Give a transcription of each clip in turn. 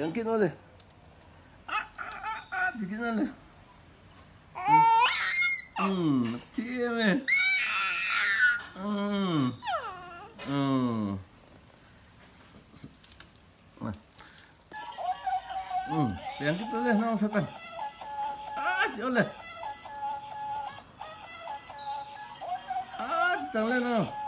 Vean no le, Ah, ah, ah, Mmm, tiene. Mmm. Mmm. Mmm. Vean quién ole, no sacan. Ah, Ah, está no.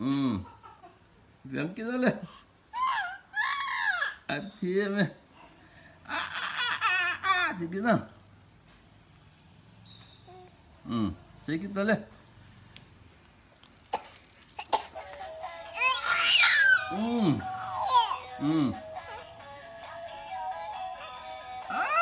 Hum. Vem aqui, olha. Aqui, né? Ah, ah, ah, ah. Aqui não. Hum. Sei que tá Hum. Hum. Ah!